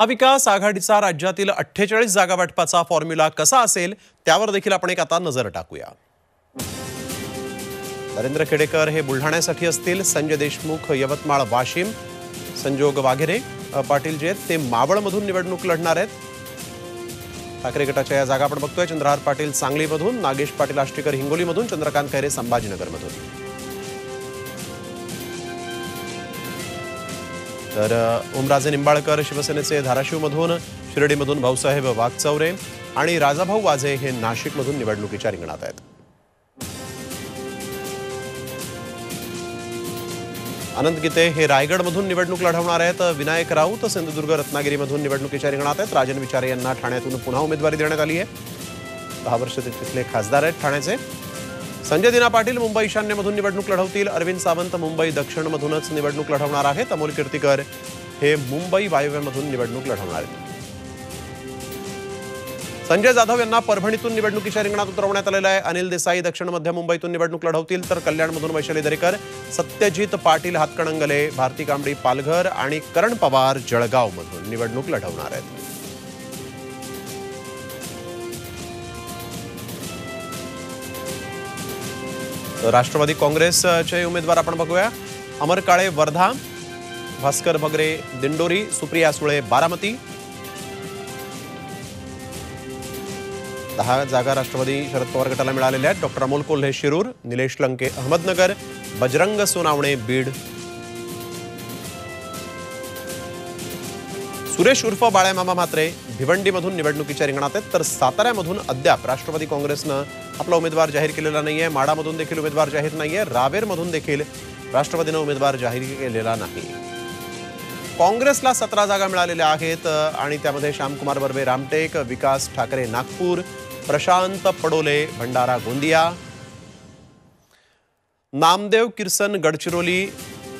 महाविकास आघाडीचा राज्यातील अठ्ठेचाळीस जागा वाटपाचा फॉर्म्युला कसा असेल त्यावर देखील आपण एक आता नजर टाकूया. नरेंद्र खेडेकर हे बुलढाण्यासाठी असतील. संजय देशमुख यवतमाळ वाशिम. संजोग वाघेरे पाटील जे आहेत ते मावळमधून निवडणूक लढणार आहेत. ठाकरे गटाच्या या जागा आपण बघतोय. चंद्रहार पाटील सांगलीमधून नागेश पाटील आष्टीकर हिंगोलीमधून चंद्रकांत खैरे संभाजीनगरमधून. तर ओमराजे निंबाळकर शिवसेनेचे धाराशिवमधून शिर्डीमधून भाऊसाहेब वाघचौरे आणि राजाभाऊ वाझे हे नाशिकमधून निवडणुकीच्या रिंगणात आहेत. अनंत गीते हे रायगडमधून निवडणूक लढवणार आहेत. विनायक राऊत सिंधुदुर्ग रत्नागिरीमधून निवडणुकीच्या रिंगणात आहेत. राजन विचारे यांना ठाण्यातून पुन्हा उमेदवारी देण्यात आली आहे. दहा वर्ष ते तिथले खासदार आहेत ठाण्याचे. संजय दिना पाटील मुंबई ईशान्यमधून निवडणूक लढवतील. अरविंद सावंत मुंबई दक्षिणमधूनच निवडणूक लढवणार आहेत. अमोल कीर्तीकर हे मुंबई वायव्यमधून निवडणूक लढवणार आहेत. संजय जाधव यांना परभणीतून निवडणुकीच्या रिंगणात उतरवण्यात आलेलं आहे. अनिल देसाई दक्षिण मध्य मुंबईतून निवडणूक लढवतील. तर कल्याणमधून वैशाली दरेकर सत्यजित पाटील हातकणंगले भारती कांबडी पालघर आणि करण पवार जळगावमधून निवडणूक लढवणार आहेत. राष्ट्रवादी काँग्रेसचे उमेदवार आपण बघूया. अमर काळे वर्धा भास्कर भगरे दिंडोरी सुप्रिया सुळे बारामती. दहा जागा राष्ट्रवादी शरद पवार गटाला मिळालेल्या आहेत. डॉक्टर अमोल कोल्हे शिरूर निलेश लंके अहमदनगर बजरंग सोनावणे बीड सुरेश उर्फ बाळ्यामामा मात्रे भिवंडीमधून निवडणुकीच्या रिंगणात आहेत. तर साताऱ्यामधून अद्याप राष्ट्रवादी काँग्रेसनं आपला उमेदवार जाहीर केलेला नाहीये. माडामधून देखील उमेदवार जाहीर नाहीये. रावेरमधून देखील राष्ट्रवादीनं उमेदवार जाहीर केलेला नाही. काँग्रेसला सतरा जागा मिळालेल्या आहेत आणि त्यामध्ये श्यामकुमार बर्वे रामटेक विकास ठाकरे नागपूर प्रशांत पडोले भंडारा गोंदिया नामदेव किर्सन गडचिरोली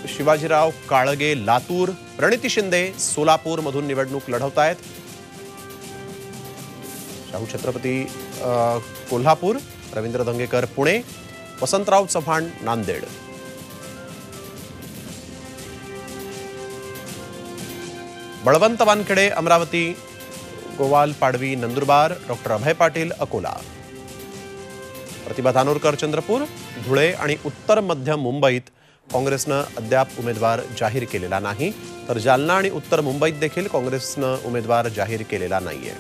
शिवाजीराव काळगे लातूर प्रणिती शिंदे सोलापूर मधून निवडणूक लढवत आहेत शाहू छत्रपती कोल्हापूर रवींद्र धंगेकर पुणे वसंतराव चव्हाण नांदेड. बळवंत वानखेडे अमरावती गोवाल पाडवी नंदुरबार डॉक्टर अभय पाटील अकोला. प्रतिभा धानोरकर चंद्रपूर धुळे आणि उत्तर मध्य मुंबईत काँग्रेसनं अद्याप उमेदवार जाहीर केलेला नाही तर जालना आणि उत्तर मुंबईत देखील काँग्रेसनं उमेदवार जाहीर केलेला नाहीये.